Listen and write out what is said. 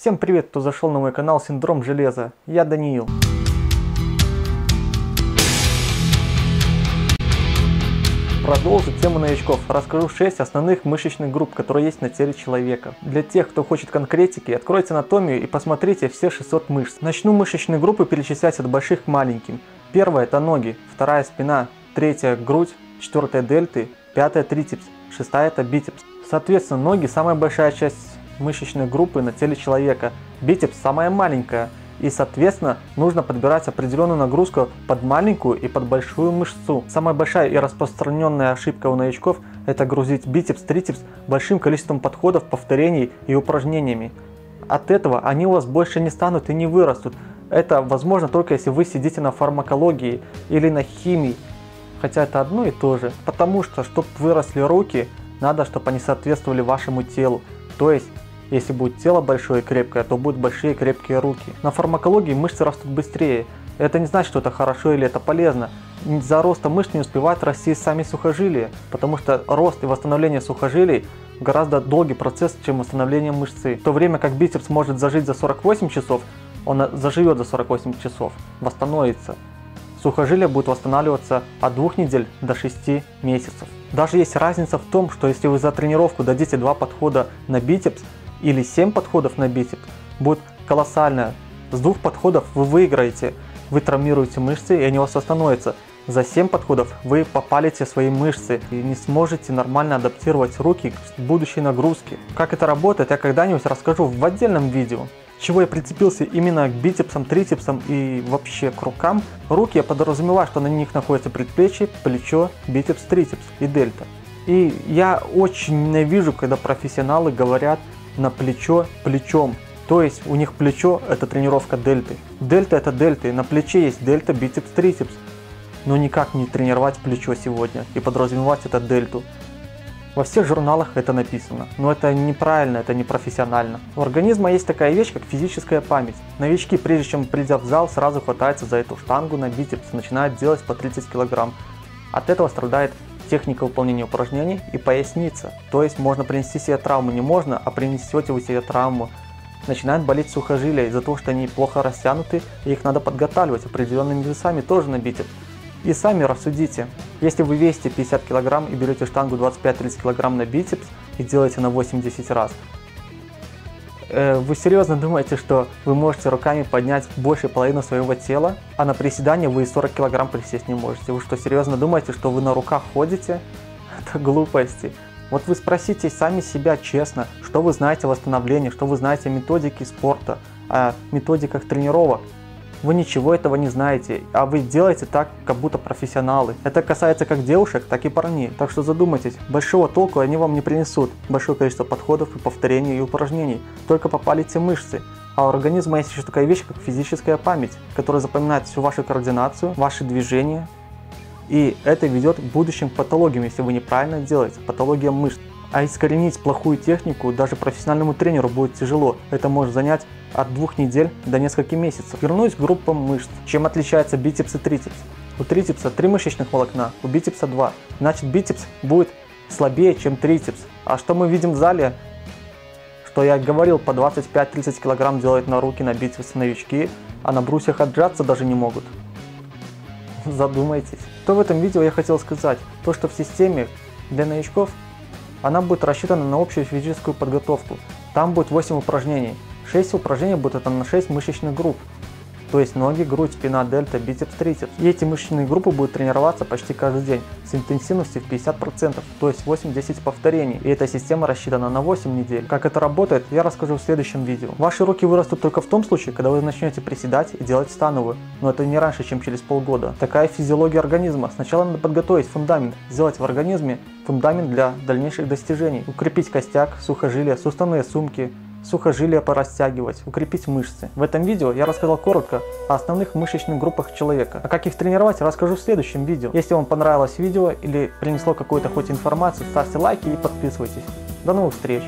Всем привет, кто зашел на мой канал Синдром Железа. Я Даниил. Продолжу тему новичков. Расскажу 6 основных мышечных групп, которые есть на теле человека. Для тех, кто хочет конкретики, откройте анатомию и посмотрите все 600 мышц. Начну мышечные группы перечислять от больших к маленьким. Первая это ноги, вторая спина, третья грудь, четвертая дельты, пятая трицепс, шестая это бицепс. Соответственно, ноги самая большая часть мышечной группы на теле человека. Бицепс самая маленькая. И, соответственно, нужно подбирать определенную нагрузку под маленькую и под большую мышцу. Самая большая и распространенная ошибка у новичков – это грузить бицепс, трицепс большим количеством подходов, повторений и упражнениями. От этого они у вас больше не станут и не вырастут. Это возможно только если вы сидите на фармакологии или на химии. Хотя это одно и то же. Потому что, чтобы выросли руки, надо, чтобы они соответствовали вашему телу. То есть если будет тело большое и крепкое, то будут большие и крепкие руки. На фармакологии мышцы растут быстрее. Это не значит, что это хорошо или это полезно. За ростом мышц не успевают расти сами сухожилия, потому что рост и восстановление сухожилий гораздо долгий процесс, чем восстановление мышцы. В то время как бицепс может зажить за 48 часов, он заживет за 48 часов, восстановится. Сухожилия будут восстанавливаться от 2 недель до 6 месяцев. Даже есть разница в том, что если вы за тренировку дадите два подхода на бицепс, или 7 подходов на бицепс будет колоссальная. С двух подходов вы выиграете, вы травмируете мышцы и они у вас остановятся. За 7 подходов вы попалите свои мышцы и не сможете нормально адаптировать руки к будущей нагрузке. Как это работает, я когда-нибудь расскажу в отдельном видео. Чего я прицепился именно к бицепсам, трицепсам и вообще к рукам. Руки я подразумеваю, что на них находится предплечье, плечо, бицепс, трицепс и дельта. И я очень ненавижу, когда профессионалы говорят, на плечо плечом. То есть у них плечо это тренировка дельты. Дельта это дельты, на плече есть дельта, бицепс, трицепс. Но никак не тренировать плечо сегодня и подразумевать это дельту. Во всех журналах это написано, но это неправильно, это не профессионально. У организма есть такая вещь, как физическая память. Новички, прежде чем придя в зал, сразу хватаются за эту штангу на бицепс, начинают делать по 30 килограмм. От этого страдает техника выполнения упражнений и поясница. То есть можно принести себе травму, не можно, а принесете вы себе травму. Начинают болеть сухожилия из-за того, что они плохо растянуты, и их надо подготавливать определенными весами тоже на бицепс. И сами рассудите, если вы весите 50 кг и берете штангу 25-30 кг на бицепс и делаете на 80 раз, вы серьезно думаете, что вы можете руками поднять больше половины своего тела, а на приседание вы 40 килограмм присесть не можете? Вы что, серьезно думаете, что вы на руках ходите? Это глупости. Вот вы спросите сами себя честно, что вы знаете о восстановлении, что вы знаете о методике спорта, о методиках тренировок. Вы ничего этого не знаете, а вы делаете так, как будто профессионалы. Это касается как девушек, так и парней. Так что задумайтесь, большого толку они вам не принесут. Большое количество подходов и повторений и упражнений. Только попалите мышцы. А у организма есть еще такая вещь, как физическая память, которая запоминает всю вашу координацию, ваши движения. И это ведет к будущим патологиям, если вы неправильно делаете, патологиям мышц. А искоренить плохую технику даже профессиональному тренеру будет тяжело. Это может занять от двух недель до нескольких месяцев. Вернусь к группам мышц. Чем отличается бицепс и трицепс? У трицепса 3 мышечных волокна, у бицепса 2. Значит бицепс будет слабее, чем трицепс. А что мы видим в зале? Что я говорил, по 25-30 килограмм делают на руки, на бицепс новички, а на брусьях отжаться даже не могут. Задумайтесь. Что в этом видео я хотел сказать? То, что в системе для новичков она будет рассчитана на общую физическую подготовку. Там будет 8 упражнений. 6 упражнений будет это на 6 мышечных групп. То есть ноги, грудь, спина, дельта, бицепс, трицепс. И эти мышечные группы будут тренироваться почти каждый день с интенсивностью в 50%, то есть 8-10 повторений. И эта система рассчитана на 8 недель. Как это работает, я расскажу в следующем видео. Ваши руки вырастут только в том случае, когда вы начнете приседать и делать становую. Но это не раньше, чем через полгода. Такая физиология организма. Сначала надо подготовить фундамент, сделать в организме фундамент для дальнейших достижений. Укрепить костяк, сухожилия, суставные сумки, сухожилия порастягивать, укрепить мышцы. В этом видео я рассказал коротко о основных мышечных группах человека. А как их тренировать, расскажу в следующем видео. Если вам понравилось видео или принесло какую-то хоть информацию, ставьте лайки и подписывайтесь. До новых встреч!